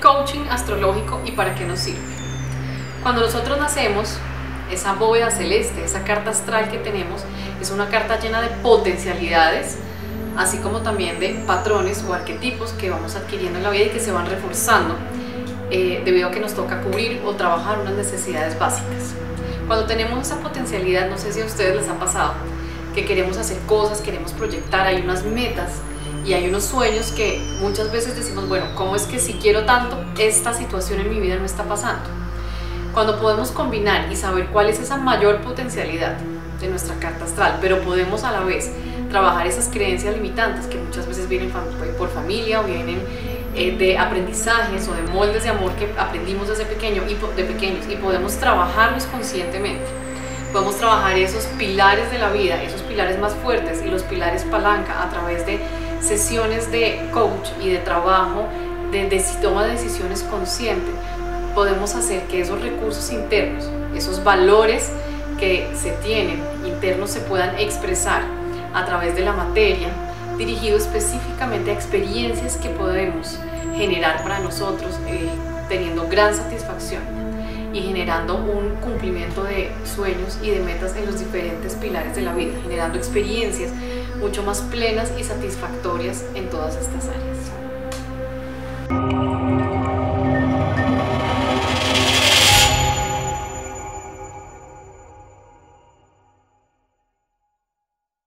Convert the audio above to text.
coaching astrológico y para qué nos sirve? Cuando nosotros nacemos, esa bóveda celeste, esa carta astral que tenemos, es una carta llena de potencialidades, así como también de patrones o arquetipos que vamos adquiriendo en la vida y que se van reforzando eh, debido a que nos toca cubrir o trabajar unas necesidades básicas. Cuando tenemos esa potencialidad, no sé si a ustedes les ha pasado, que queremos hacer cosas, queremos proyectar, hay unas metas y hay unos sueños que muchas veces decimos, bueno, ¿cómo es que si quiero tanto, esta situación en mi vida no está pasando? Cuando podemos combinar y saber cuál es esa mayor potencialidad de nuestra carta astral, pero podemos a la vez trabajar esas creencias limitantes que muchas veces vienen por familia o vienen eh, de aprendizajes o de moldes de amor que aprendimos desde pequeño y, de pequeños y podemos trabajarlos conscientemente. Podemos trabajar esos pilares de la vida, esos pilares más fuertes y los pilares palanca a través de sesiones de coach y de trabajo, de, de toma de decisiones consciente. Podemos hacer que esos recursos internos, esos valores que se tienen internos se puedan expresar a través de la materia dirigido específicamente a experiencias que podemos generar para nosotros, eh, teniendo gran satisfacción y generando un cumplimiento de sueños y de metas en los diferentes pilares de la vida, generando experiencias mucho más plenas y satisfactorias en todas estas áreas.